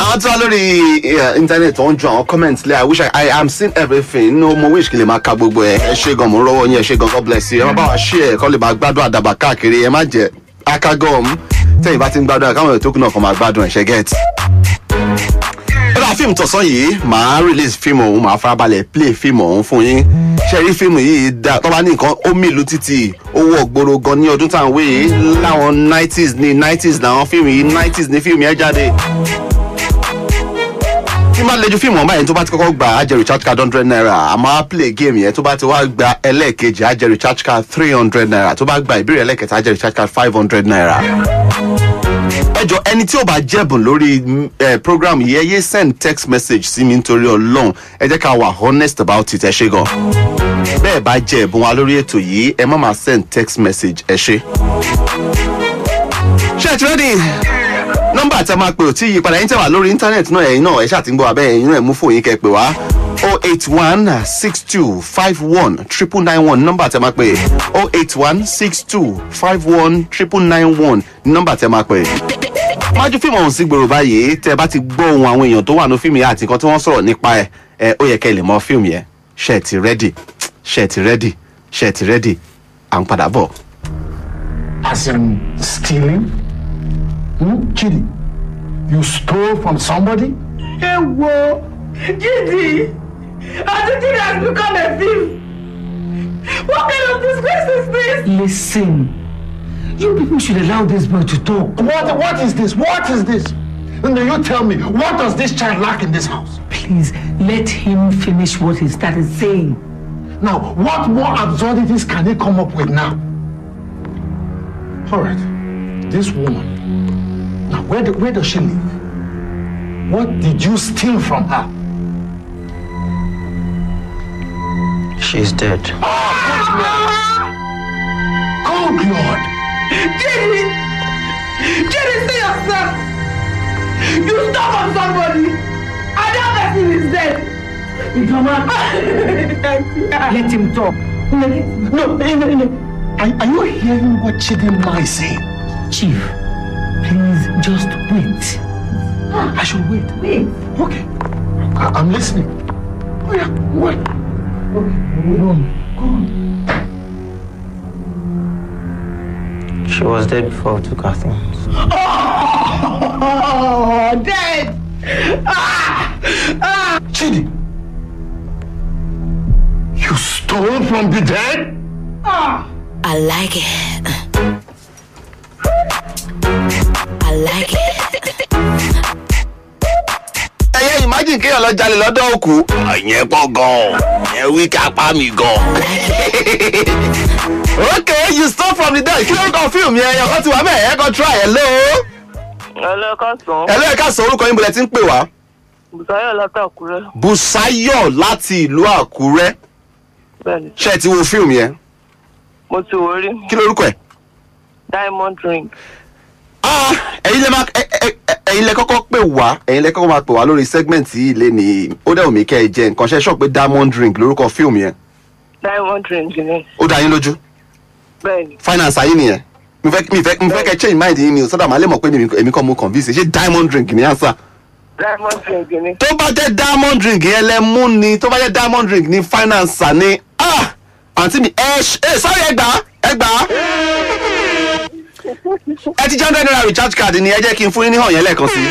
Àwọn tí wọ́n lórí eh, tó ń ju àwọn comments lé i wish i i am seeing everything. No mo wish kí lè máa ka gbogbo ẹ. Ẹ ṣe gan mo ń rọwọ yín ẹ ṣe gan god bless you. Ẹ má bá wa ṣe ẹ kọ́ lè máa gbádùn àdàbà káàkiri. Ẹ má jẹ akagọ́m tẹ́yìn bá ti ń gbádùn ẹ káwọn èèyàn tó kù náà kàn máa gbádùn ẹ ṣe get. Fíìmù tọ̀sán yìí màá release fíìmù ọ̀hún màá farabalẹ̀ play fíìmù ọ̀hún fún yín. Ṣé rí fíìmù yìí dá tó bá ní nǹkan ó mìlú títì owó ọ̀gbọ́rọ̀ gan ní ọdún táwọn wé yìí. Láwọn 90s ní 90s làwọn fíìmù yìí 90s ní fíìmù yẹn jáde tí máa lè ju fíìmù ọmọ yẹn tó bá ti kọ́kọ́ gba ajẹ́ recharge card hundred naira àmọ́ play game yẹn tó bá ti wá gba ẹlẹ́ẹ̀kejì ajẹ́ recharge card three hundred naira tó bá gba ìbéèrè ẹlẹ́ẹ̀kẹta ajẹ́ recharge card five hundred naira. ẹ jọ ẹni tí ò bá jẹ̀bùn lórí program yìí ẹ yé send text message sí mi nítorí ọlọ́run ẹ jẹ́ ká wà honest about it ẹ ṣe gan. bẹ́ẹ̀ bá jẹ ẹ̀bùn wa lórí ètò yìí ẹ má máa send text message ẹ ṣe. ṣé ẹ ti? Nọmba tẹ máa pè ò tí yí padà yín tẹ wà lórí íńtánẹ́ẹ̀tì náà ẹ̀yin náà ẹ̀ ṣáà ti ń gbọ́ abẹ́ ẹ̀yin náà ẹ̀ mú fóònù yín kẹ́ pè wá o eight one six triple nine one nọmba tẹ máa pè o eight one six triple nine one nọmba tẹ máa pè. májú fíìmù ọ̀hún sí gbòòrò báyìí tẹ bá ti gbọ́ ohun àwọn èèyàn tó wà ní fíìmù yìí àti nǹkan tí wọ́n sọ̀rọ̀ nípa ẹ̀ ẹ ó yẹ kẹ́ ẹ lè mọ fíìmù yẹn ṣe ti rẹ́dì ṣe ti rẹ́dì ṣe ti rẹ́dì à ń padà bọ̀. As in stealing? Hmm? Chidi, you stole from somebody? Hey, whoa! Gidi! Attitude has become a thief! What kind of disgrace is this? Listen, you people should allow this boy to talk. What, what is this? What is this? And then you tell me, what does this child lack in this house? Please, let him finish what he started saying. Now, what more absurdities can he come up with now? All right, this woman. Now, where, do, where does she live? What did you steal from her? She's dead. Oh, good Lord! Jenny! Jenny, say yourself! You stole from somebody! And that person is dead! Let him talk. No, no, no. Are, are you hearing what Chidinma is saying? Chief, please just wait. I should wait. Wait. Okay. I, I'm listening. Oh, yeah, wait. Okay, go on. Go on. She was dead before we took her things. Oh, dead! Ah! Ah! Chidi! You stole from the dead? Ah! I like it. Like it. ẹyẹ imagine kéèyàn lọ jalè lọ́dọ̀ òkú. ìyẹn pọ̀ gan-an ìyẹn wí kápá mi gan. okay you stole from the dead kí ló ń kọ fíìmù yẹn ẹyọ kan ti wà bẹ́ẹ̀ ẹ̀ kan try ẹ̀ ló. ẹlẹ́kàsán ẹ lóye ká sọ orúkọ yín bọ̀lẹ̀ tí ń pè wá. bùsáyọ̀ látàkùrẹ́ busayo láti ìlú àkúrẹ́ bẹ́ẹ̀ni ṣé ẹ ti wo fíìmù yẹn mo ti wò rí kí lórúkọ ẹ̀. diamond ring ẹ̀yin lẹ máa ẹ̀yin lẹ kọ́kọ́ pè wá ẹ̀yin lẹ kọ́kọ́ máa pè wá lórí segment yìí lé ní ó dẹ̀ omi kẹ́ ẹ jẹ nǹkan ṣe sọ pé diamond ring lórúkọ fíìmù yẹn? Diamond ring ni. Ó dá yín lójú? Bẹ́ẹ̀ni. Finance ayé nìyẹn. Mi fẹ́ mi fẹ́ mi fẹ́ kẹ́ change mind yín ni o sọ́dọ̀ màá lè mọ̀ pé mi- èmi kọ́ mo convince ṣé diamond ring ni answer. diamond ring ni. Tó bá jẹ́ diamond ring yẹn lẹ mú ni tó bá jẹ́ diamond ring ni finance ni. Ah àǹtí mi ẹ ṣ- ẹ sáré ẹ gbà á, ẹ ti jẹ́ hundred naira recharge card ni ẹ jẹ́ kí n fún yín ní hàn yẹn lẹ́ẹ̀kan sí.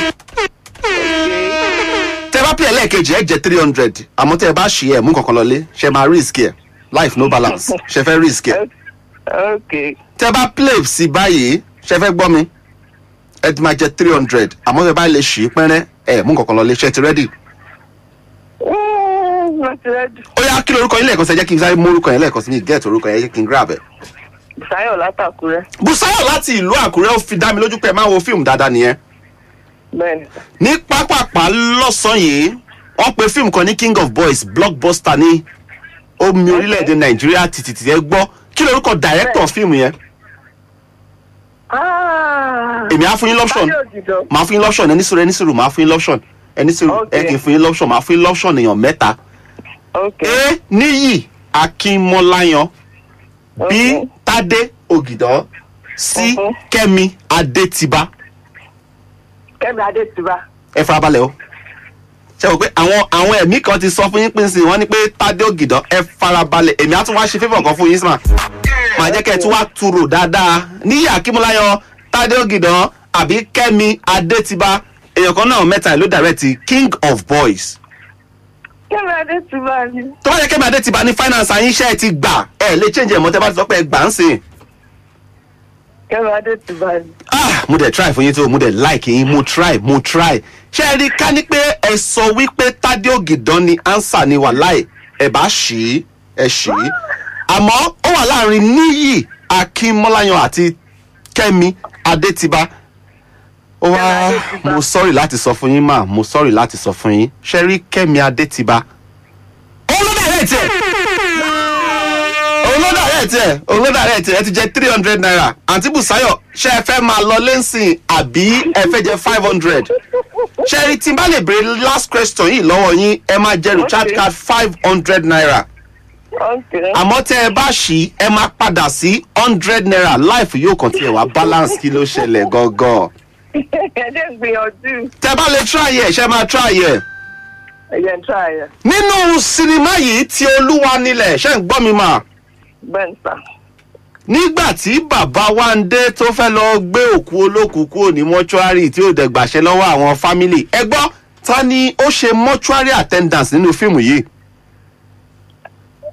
Tẹ bá pè é lẹ́ẹ̀kejì ẹ jẹ́ three hundred. Àmọ́ tẹ bá ṣì ẹ̀ mú kankan lọlé. Ṣe máa risk ẹ̀? Life no balance. Ṣe fẹ́ risk ẹ̀. tẹ bá play sí báyìí ṣe fẹ́ gbọ́ mi? Ẹ ti máa jẹ three hundred. Àmọ́ tẹ bá lè ṣì í pẹ́rẹ́ ẹ̀ mú kankan lọlé. Ṣe ti ready. ti rẹ́dì ó yá kí lorúkọ yín lẹ́ẹ̀kan sí? Ẹ jẹ́ kí n sáré mú orúkọ yẹn lẹ́ẹ̀kan sí. Mi get orúkọ yẹn ẹ jẹ́ kí n grab ẹ̀. Bùsáyọ̀ látàkùrẹ́ busayo láti ìlú àkúrẹ́ ó fi dá mi lójú pé ẹ máa wo fíìmù dáadáa nìyẹn. bẹ́ẹ̀ni. Ní pápápá lọ́sàn-án yìí wọ́n pe fíìmù kan ní king of boys blockbuster ní omi orílẹ̀-èdè nàìjíríà tìtìtì ẹ gbọ́. Kí lorúkọ director fíìmù yẹn. èmi á fún yín lọ́pṣọ̀n màá fún yín lọ́pṣọ̀n ẹni sùúrù ẹni sùúrù màá fún yín lọ́pṣọ̀n ẹni sùúrù ẹ kì í fún yín lọ́pṣọ̀n màá fún yín lọ́pṣọ̀n èèyàn mẹ́ta. a níyì akínmọ́láyan b tádé ògìdán c kẹ́mi adétìbá kẹ́mi adétìbá ẹ farabalẹ̀ o. Ṣe wò pé àwọn àwọn ẹ̀mí kan ti sọ fún yín pín sí wọ́n ní pé tádé ògìdán ẹ farabalẹ̀. Èmi á tún wá ṣe fífọ̀ kan fún yín símà màá jẹ́ kẹ́ ẹ tún wá turo dáadáa. Níyì akínmọ́láyan tádé ògìdán àbí kẹ́mi adétìbá èèyàn kan náà mẹ́ta ló dàrẹ́tì king of boys kẹ́mi adétìbá ni tó bá yẹ kẹ́mi adétìbá ní finance àyín iṣẹ́ ẹ ti gbà. Ẹ lè change ẹ̀ mọ́ tẹ́ bá ti sọ pé ẹ gbà ń sìn. Kẹ́mi adétìbá ni mo dẹ̀ try fún yín tó mo dẹ̀ like yín mo try mo try. Ṣé ẹ rí ká ní pé ẹ sọ wípé tádé ògìdán ni answer ni wà láì ẹ bá ṣì í ẹ ṣì í àmọ́ ó wà láàárín níyì akínmọ́láyan àti kẹ́mi adétìbá ó wá mo sorry láti sọ fún yín mà mo sorry láti sọ fún yín. Ṣé rí kẹ́mi adétìbá? Olódàrẹ́ tiẹ̀ olódàrẹ́ tiẹ̀ olódàrẹ́ tiẹ̀ ẹ ti jẹ three hundred naira. Àǹtí bùsáyọ̀ ṣé ẹ fẹ́ máa lọ lẹ́sìn àbí ẹ fẹ́ jẹ five hundred? Ṣé rí tí n bá lè béèrè last question yìí lọ́wọ́ yín ẹ máa jẹ recharge card five hundred naira. Àmọ́ tẹ́ ẹ bá ṣí ẹ máa padà sí hundred naira. Life yóò kàn tiẹ̀ wá balance kí ló ṣẹlẹ̀ gangan ẹ̀jẹ̀ gbìyànjú tẹ́ bá lè try ẹ̀ ṣe máa try ẹ̀ ẹ̀yẹ ń try ẹ̀. nínú sinimá yìí tí olúwa nílẹ̀ ṣe ń gbọ́ mi mà bẹ́ẹ̀ sà. nígbà tí bàbá wáńdé tó fẹ́ lọ gbé òkú olókùú kúrò ní mọ́ṣúárì tí ò dẹ̀ gbàṣẹ lọ́wọ́ àwọn fámìlì ẹ gbọ́ ta ni ó ṣe mọ́ṣúárì attendance nínú fíìmù yìí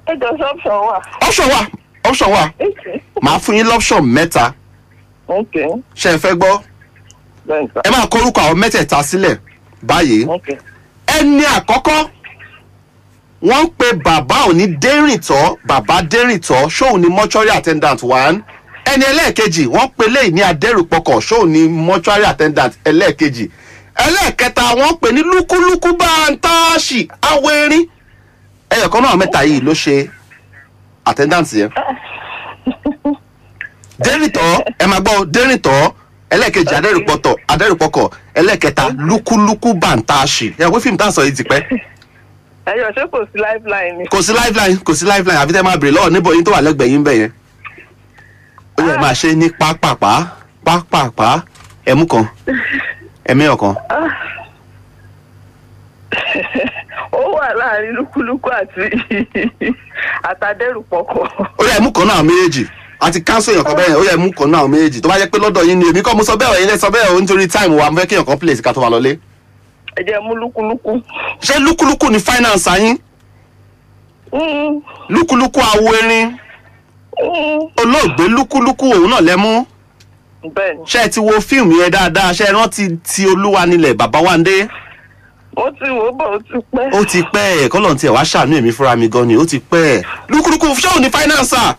ẹ jọ option wà. option wà option wà Okay. màá fún yín lọ́pṣọ̀n mẹ́ta Okay. ṣe é fẹ́ gbọ́. Ẹ máa kọ orúkọ àwọn mẹ́tẹ̀ẹ̀ta sílẹ̀ báyìí. Ẹni àkọ́kọ́ wọ́n ń pe bàbá òní dérìntọ́ bàbá dérìntọ́ ṣóun ni mortuary attendant one. Ẹni ẹlẹ́ẹ̀kejì wọ́n pe léyìí ní adẹ́rùpọkọ̀ ṣóun ni mortuary attendant ẹlẹ́ẹ̀kejì. Ẹlẹ́ẹ̀kẹta wọ́n pe ní lúkúlúkú báńtáàṣì awérín ẹyọ̀kan náà mẹ́ta yìí ló ṣe attendant yẹn. Dérìntọ́ ẹ máa gbọ́ dérìntọ́ ẹlẹ́ẹ̀kejì adẹ́rùpọ̀tọ̀ adẹ́rùpọkọ̀. Ẹlẹ́ẹ̀kẹta lúkúlúkú báńtáàṣì ẹ wọ́n fíìmù tá à ń sọ yìí ti pẹ́. Ẹ jọ ṣé kò sí lifeline ni. kò sí lifeline kò sí lifeline. Àfi tẹ́ máa bèrè lọ́wọ́ níbo yín tó wà lẹ́gbẹ̀ẹ́ yín bẹ̀ yẹn. ó yẹ máa ṣe ní pápápá pápápá. Ẹmú kan. Ẹmí ọ̀kan. ó wà láàárín lúkúlúkú àti àtàdẹ́rùpọ̀kọ̀. ó yẹ ẹmú kan náà méjèèjì àti káńsù èèyàn kan bẹ́ẹ̀ ó yẹ ẹmú kan náà méjèèjì tó bá jẹ́ pé lọ́dọ̀ yín ni èmi kọ́ mo sọ bẹ́ẹ̀ ẹ̀yin lẹ́ sọ bẹ́ẹ̀ o nítorí táìmù wa mo fẹ́ kí èèyàn kan play ká tó máa lọlé. ẹ jẹ́ mú lúkúlúkú. ṣé lúkúlúkú ni finance yín Mm, lúkúlúkú awo erin olóògbé lúkúlúkú òun náà bẹ́ẹ̀ ni. ṣé ẹ ti wo fíìmù yẹn dáadáa ṣé ẹ rántí ti olúwa nílẹ̀ bàbá wáńdé. ó ti wò ó bọ̀ ó ti pẹ́. ó ti pẹ́ ẹ̀ kọ́lọ̀ tí ẹ̀ wá ṣàánú èmi fúnra mi gan ni ó ti pẹ́ ẹ̀ lúkúlúkú ṣóò ní fáínánsà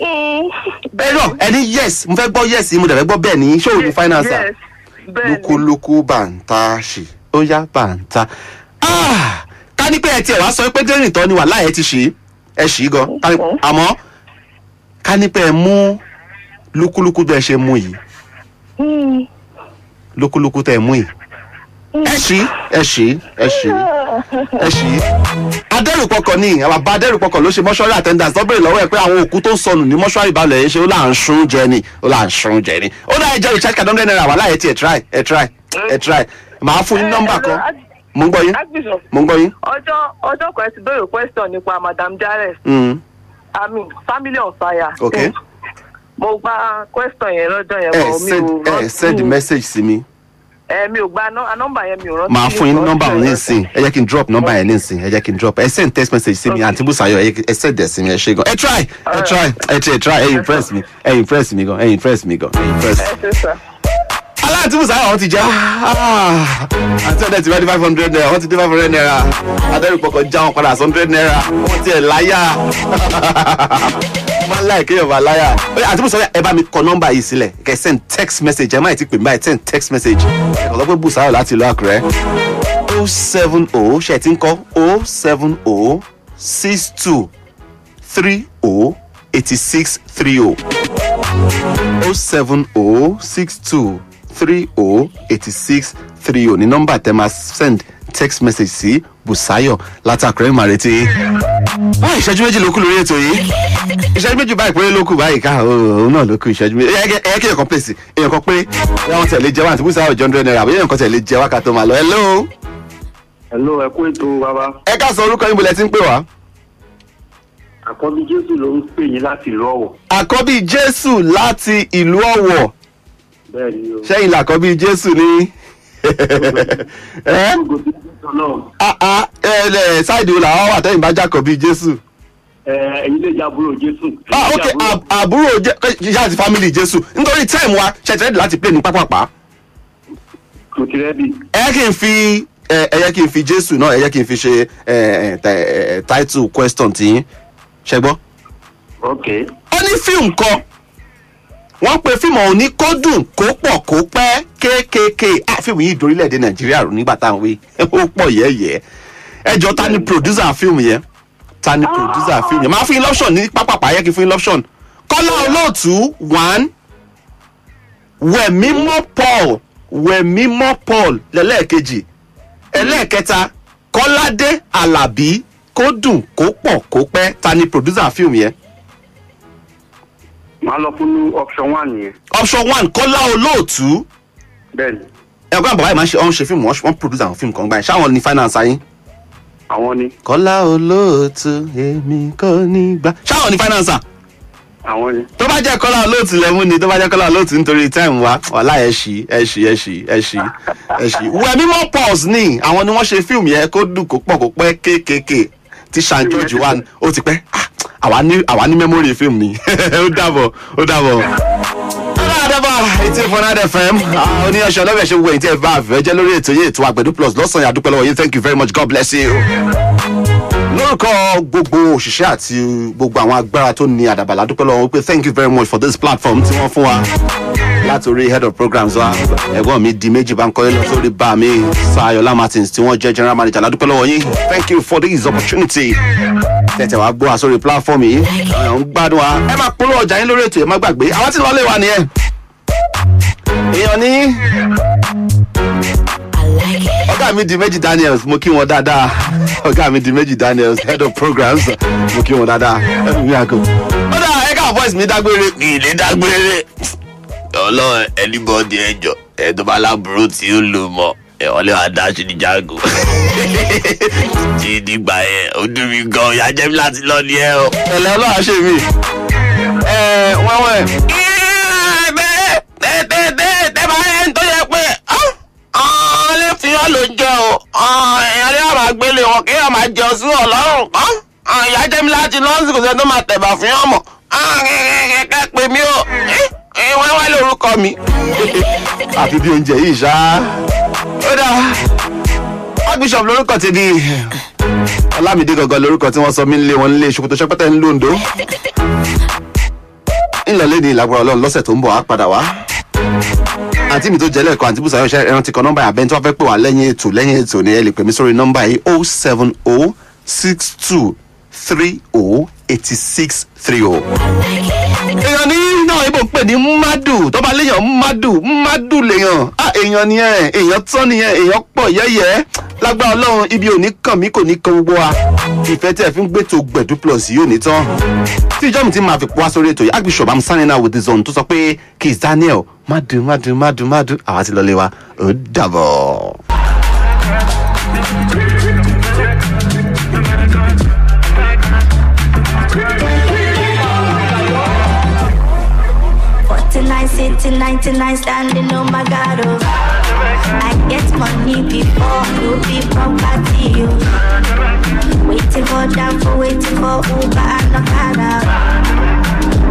Mm, ẹ̀rọ ẹni yes mo fẹ́ gbọ́ yes mo dẹ̀ fẹ́ gbọ́ bẹ́ẹ̀ ni ṣóò ní bẹ́ẹ̀ ni. lúkúlúkú bàǹtà ṣì ó yá bàǹtà. Ah, ká ní pé ẹ tiẹ̀ wá sọ pé dérìn tán ni wà láyé ti ṣì ẹ ṣì í gan àmọ́ ká ní pé ẹ mú lúkúlúkú bẹ́ẹ̀ ṣe mú yìí. Mm, lúkúlúkú tẹ́ ẹ mú yìí ẹ ṣì ẹ ṣì ẹ ṣì ẹ ṣì adẹ́rùpọ̀kọ̀ ni àwọn bàbá adẹ́rùpọ̀kọ̀ ló ṣe mọ́ṣúárì attendance. Béèrè lọ́wọ́ ẹ̀ pé àwọn òkú tó sọnù ní mọ́ṣúárì balẹ̀ yẹn ṣe ó là ń sún jẹ ni ó là ń sún jẹ ni. Ó dá ẹjọ́ recharge card hundred naira wà láyé tí ẹ try ẹ try ẹ try. Màá fún yín nọ́mbà kan. Mo ń gbọ́ yín. Mo ń gbọ́ yín. ọjọ́ ọjọ́ kan ẹ ti béèrè question nípa madam jares. I mean family on fire. ok. Mo gba question yẹn lọ́jọ́ yẹn ẹ bọ̀ mi ò ẹ send message sí mi ẹ mi ò gba nọ́- nọ́mbà yẹn mi ò rántí. màá fún yín nọ́mbà òun nísìn ẹ jẹ́ kí n drop nọ́mbà yẹn nísìn ẹ jẹ́ kí n drop. Ẹ send text message sí mi àǹtí bùsàyọ̀ ẹ send ẹ̀ sí mi. Ẹ ṣe gan. Ẹ try. Ẹ try. Ẹ try. Ẹ impress mi. Ẹ impress mi gan. Ẹ impress mi gan. Ẹ impress. ẹ ṣe sà. Aláàtí bùsàyọ̀ àwọn ti jẹ́. Àti ọ̀dẹ̀ ti bá di five hundred naira wọ́n ti di five hundred naira. Adẹ́rùpọ̀kọ̀ já wọn padà hundred naira. Wọ́n ti ẹ̀ láyà. Máa ń láì kéèyàn bá láyà. Àǹtí bùsàyọ̀ ẹ bá mi kọ nọ́mbà yìí sílẹ̀. Kẹ́ send text message ẹ má ti pè mí báyìí send text message. Ẹ kàn sọ pé bùsàyọ̀ láti ìlú àkùrẹ́ o seven o ṣe ti ń kọ́? o seven o six two three o eighty six three o o seven o six three o eighty six three o ní nọ́mbà tẹ́ máa send text message sí Bùsáyọ̀ látàkùrẹ́ ìmàrètí. báyìí ìṣẹ́jú méjì ló kù lórí ètò yìí ìṣẹ́jú méjì báyìí péré ló kù báyìí ká òun náà ló kù ìṣẹ́jú méjì ẹ̀yẹ́ kí èèyàn pèsè èèyàn kan pé wọ́n tẹ̀lé jẹ́ wá àti Bùsáyọ̀ jọ hundred naira àbí èèyàn kan tẹ̀lé jẹ́ wá ká tó máa lọ hello. hello ẹ kú ètò bàbá ẹ ká sọ orúkọ yín bolẹ̀ tí ń pè wá. àkọ́bí jésù ló ń pè yín láti ìlú ọ̀wọ̀ àkọ́bí jésù láti ìlú ọ̀wọ̀. Sẹ́yìn làkọ́bí jésù ẹ Ah, ah, ṣáìdì wo làwọn wà tẹ́yìn bá jákọ̀bí jésù. ẹyin lè jẹ àbúrò jésù. ah ok àbúrò jẹ́ àti family jésù nítorí time wa ṣẹ̀tẹ̀rẹ́dì láti play ní pápápá. mo ti rẹ́dì. ẹ kí n fi ẹ yẹ kí n fi jésù náà ẹ yẹ kí n fi ṣe title question tí ṣẹgbọ́n. ok. ó ní fíìmù kan wọ́n pe fíìmù ọ̀hún ní kó dùn kó pọ̀ kó pẹ́ kéékèèké. Fíìmù yìí dorílẹ̀-èdè nàìjíríà rò nígbà táwọn wí. Ó pọ̀ yẹ́yẹ́. Ẹ jọ ta ni producer fíìmù yẹn? Ta ni producer fíìmù yẹn? Máa fún yín lọ́pṣọ̀n ní pápápá yẹ kí fún yín lọ́pṣọ̀n kọ́lá olóòtú one. Wẹ̀mímọ́ paul wẹ̀mímọ́ paul lẹ́lẹ́ẹ̀kejì. Ẹlẹ́ẹ̀kẹta kọ́ládé alábí. Kó dùn kó pọ̀ kó pẹ́. Ta ni producer fíìmù yẹn máa lọ fún option one yẹn. option one kọ́lá olóòtú bẹ́ẹ̀ni. ẹ̀gbọ́n àbàbá yìí máa ń ṣe ọ̀hún ṣe fíìmù wọ́n produce àwọn fíìmù kan gbà yẹn ṣáwọn ní finance ayín àwọn ni kọ́lá olóòtú èmi kò ní gbà. ṣáwọn ní finance àwọn ni. tó bá jẹ́ kọ́lá olóòtú lẹ́mú ni tó bá jẹ́ kọ́lá olóòtú nítorí time wa wàhálà ẹ̀ ṣí ẹ̀ ṣí ẹ̀ ṣí ẹ̀ ṣí ẹ̀ ṣí. wẹ̀mí mọ́ pause ní àwọn ni wọ́n ṣe fíìmù yẹn kó dùn kó pọ̀ kó pẹ́ kéékèèké tí wà ní- ó ti pẹ́ Ah, àwa ní àwa ní mẹ́mórì fíìmù ni ó dàbọ̀ ó dàbọ̀. Adaba four nine FM oníyanṣẹ́ ọlọ́bẹ̀ ṣe wo èyí tí ẹ bá àfẹ́ jẹ́ lórí ètò yìí ètò àgbẹ̀dú plus lọ́sàn-án yà dúpẹ́ lọ́wọ́ yín thank you very much God bless you. Lórúkọ gbogbo òṣìṣẹ́ àti gbogbo àwọn agbára tó ní àdàbàlà dúpẹ́ lọ́wọ́ wípé thank you very much for this platform tí wọ́n fún wa látòrí head of programs wa. Ẹ̀gbọ́n mi di méjì bá ń kọ́lé lọ sórí bá mi sayọ̀lá martins tí wọ́n jẹ́ general manager. Ládùúpẹ́ lọ́wọ́ yín. Thank you for this opportunity. Tẹ̀tẹ̀ wá gbọ́ wa sórí platform yìí. Àwọn ń gbádùn wa. Ẹ máa polówó ọjà yín lórí ètò yẹn má gbàgbé. Àwọn tí lọ́ọ́ lè wà nìyẹn. Èèyàn ní ọ̀gá mi di méjì daniels mo kí wọn dáadáa. Ọgá mi di méjì daniels head of programs mo kí wọn dáadáa. Ẹnu mi àgọ. ó dà ẹ̀ka voice mi dágbére. Kì í lè dágbére. Ọlọ́run ẹnibọ́dì ẹjọ́ ẹ̀dọ́ bá láburú tí ó lò mọ́ ẹ̀wọ́n lè wá dá sí ní jágò. Tí nígbà yẹn ó dùn mí gan ìyá jẹ́ mi láti lọ ní ẹ o. ẹ̀lẹ́ ọlọ́run ṣe mí. Ẹ̀ wọ́n wẹ̀. tẹ́ bá yẹn tó yẹ pé fi ọ́ ló jẹ́ o èèyàn lè máa gbélé wọn kí èèyàn máa jẹun sí ọlọ́run ìyá jẹ́ mi láti lọ́sìn kò sẹ́ni tó máa tẹ̀bà fún yàn mọ̀ kẹ́kẹ́ pè mí o wọ́n wá lórúkọ mi. àfi bí oúnjẹ yìí ṣá. ó dà archbishop lórúkọ ti di ọlámídé gangan lórúkọ tí wọ́n sọ mí ń lé wọn nílé ṣòkòtò ṣẹpẹtẹ ń lóńdó. ńlọlẹ́ ní ìlàgbọ́n ọlọ́run lọ́sẹ̀ tó ń bọ̀ á padà wá. Àǹtí mi tó jẹ́ lẹ́ẹ̀kan àǹtí bùsà yọ̀ṣẹ́ ẹran ti kọ nọ́mbà àbẹ́ni tí wọ́n fẹ́ pè wá lẹ́yìn ètò lẹ́yìn ètò ni ẹ lè pè mí sórí nọ́mbà yìí o seven o six two three o eighty six three o èèyàn ní náà ibo ń pè ní madu tó bá léèyàn madu madu lèèyàn. Ah èèyàn nìyẹn èèyàn tán nìyẹn èèyàn pọ̀ yẹ́yẹ́. Lágbára ọlọ́run ibi ò ní kàn mí kò ní kan gbogbo wa. Ìfẹ́ tí ẹ fi ń gbètò gbẹ̀dú plus yìí ò ní tán. Tí ìjọ́ mi ti máa fi pọ́ sórí ètò yìí archbishop i'm signing out with the zone tó sọ pé kiss daniel madu madu madu madu àwa ti lọ lé wa. Ó dàbọ̀. Forty-nine, city, ninety-nine, standing on my God. Oh. I get money before you be property. Oh. Waiting for them for waiting for Uber and Okada.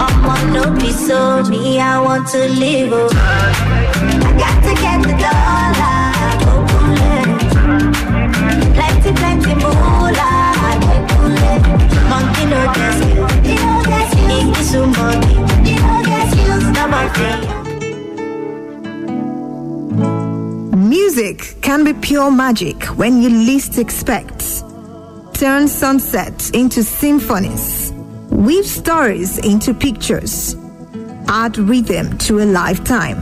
I'm on no be so me, I want to live. Oh. I got to get the dollar. Go. Plenty, plenty moolah. Can be pure magic when you least expect. Turn sunsets into symphonies. Weave stories into pictures. Add rhythm to a lifetime.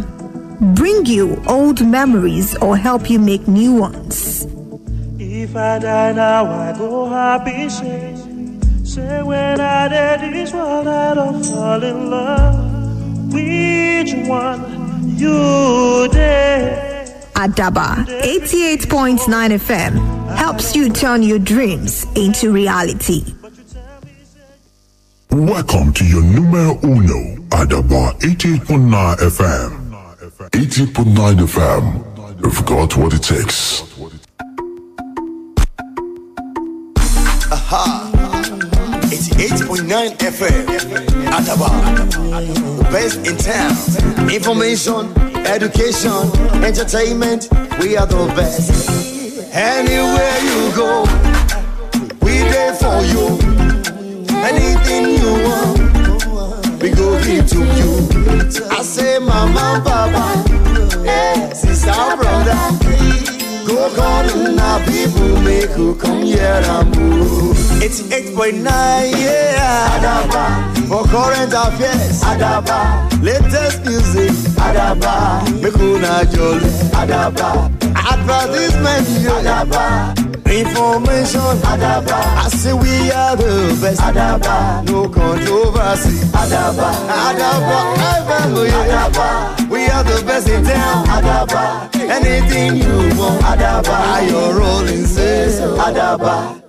Bring you old memories or help you make new ones. If I die now, I go happy. Say, say when I did this world, I don't fall in love. Which one you did? Adaba 88.9 FM helps you turn your dreams into reality. Welcome to your numero uno, Adaba 88.9 FM. 88.9 FM. We've got what it takes. Aha. 88.9 FM. Ataba, The best in town. Information, education, entertainment. We are the best. Anywhere you go, we there for you. Anything you want, we go give to you. I say, Mama, eh, sister, brother. Move. 88.9, yeah. Adaba. For current affairs, Adaba. Latest music, Adaba. Make not jolly, Adaba. Advertisement. Adaba. Information, Adaba. I say we are the best, Adaba. No controversy, Adaba. Adaba, FM, yeah. Adaba. We are the best. person tell Adaba. Anything you want, Adaba. You're rolling, say so. Adaba.